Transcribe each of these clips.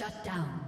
Shut down.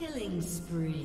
Killing spree.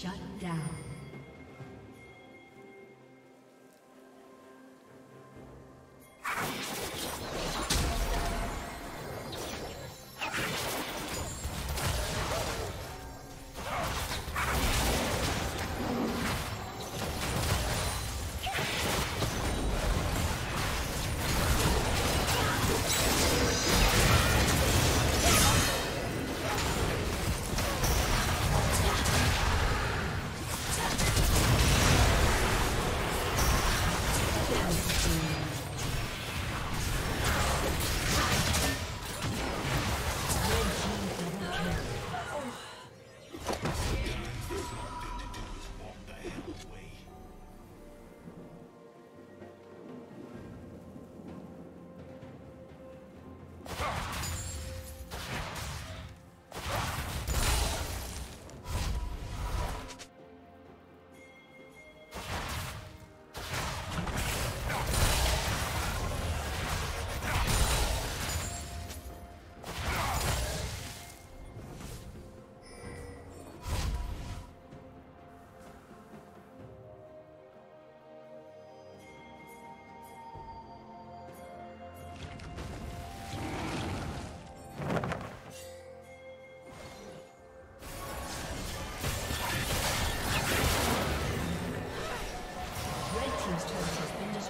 Shut down.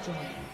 muito.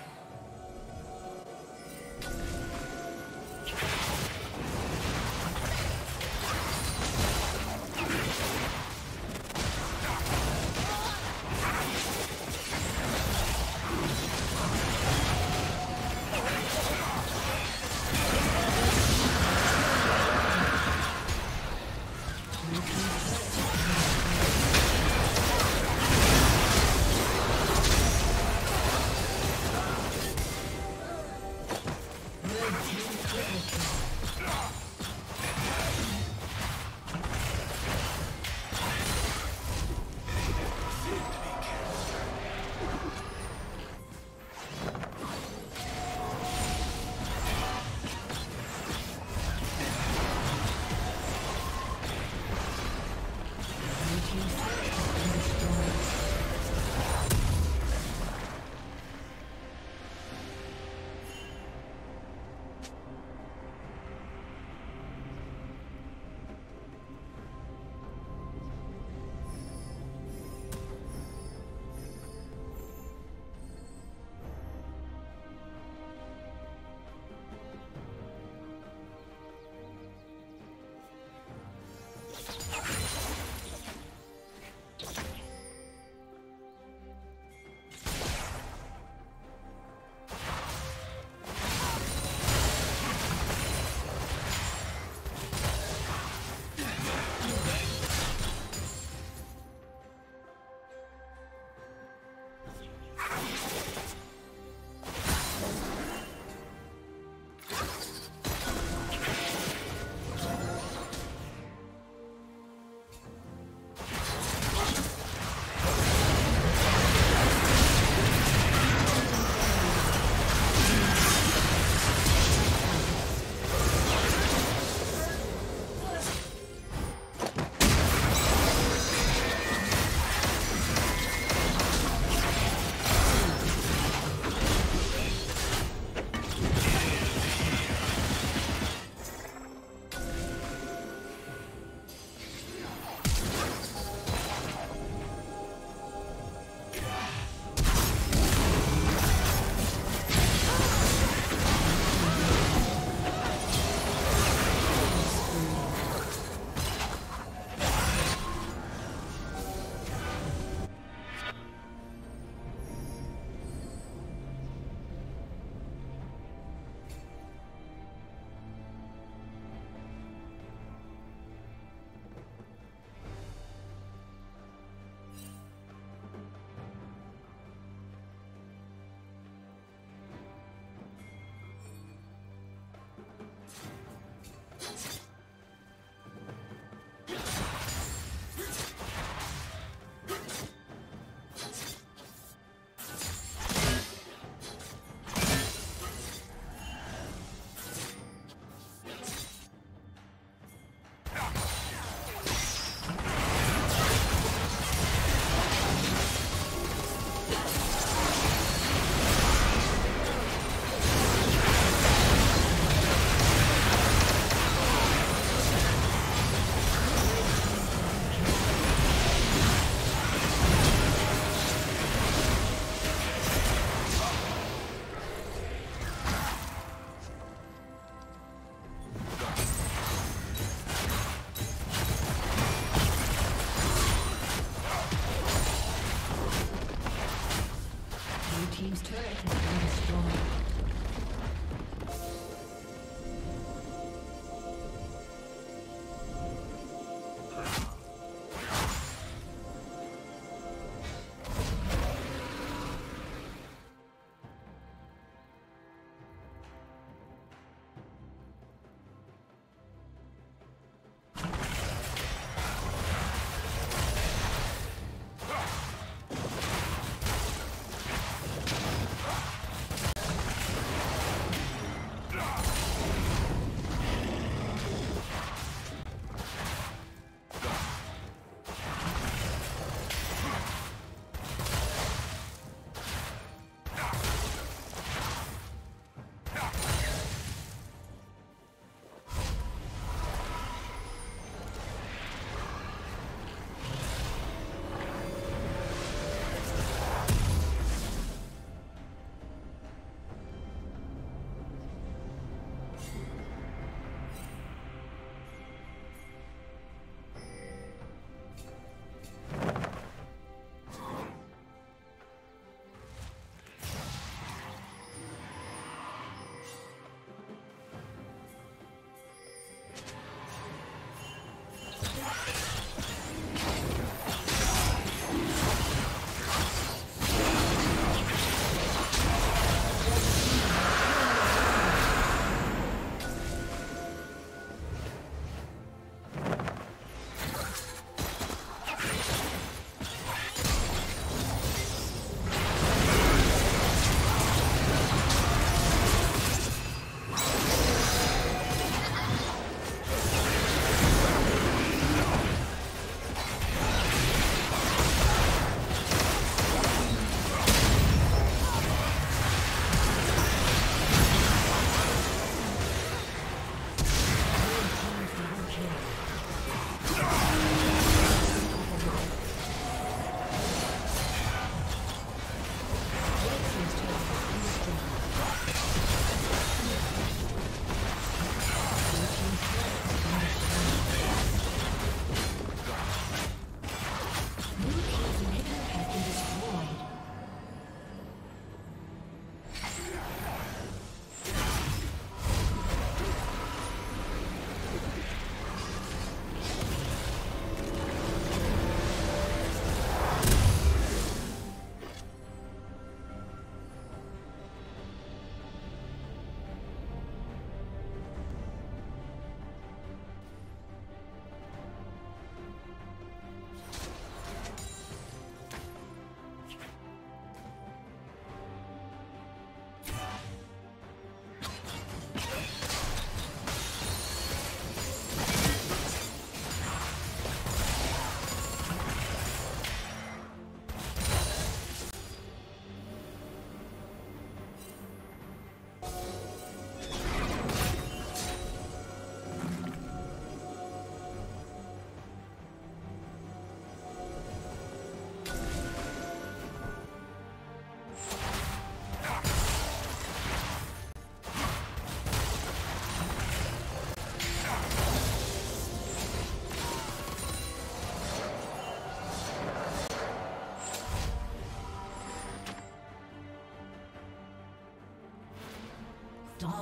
team's turret has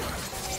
Blue